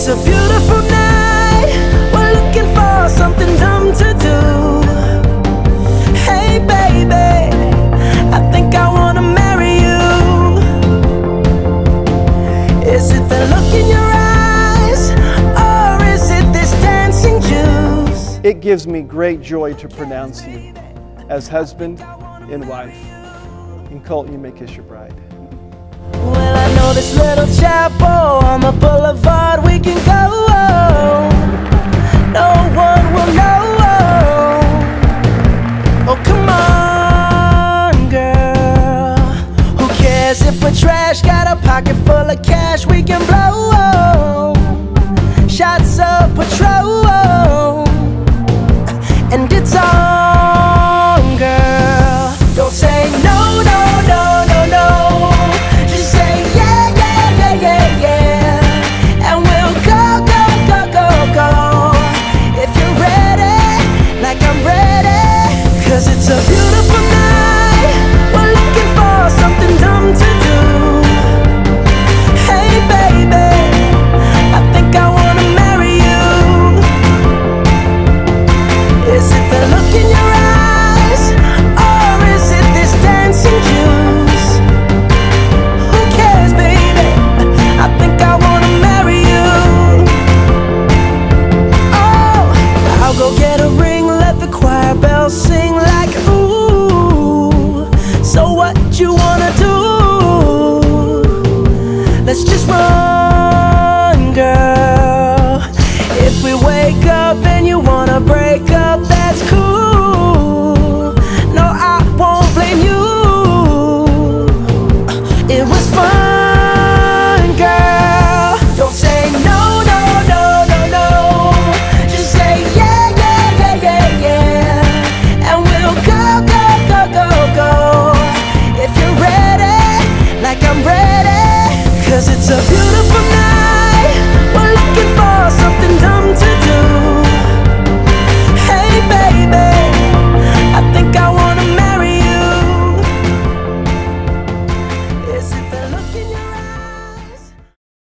It's a beautiful night. We're looking for something dumb to do. Hey, baby, I think I wanna marry you. Is it the look in your eyes, or is it this dancing juice? It gives me great joy to pronounce you as husband and wife. And Colt, you may kiss your bride. Well, I know this little chapel. cash we can blow girl. If we wake up and you wanna break up, that's cool. No, I won't blame you. It was fun, girl. Don't say no, no, no, no, no. Just say yeah, yeah, yeah, yeah, yeah. And we'll go, go, go, go, go. If you're ready, like I'm ready. Cause it's a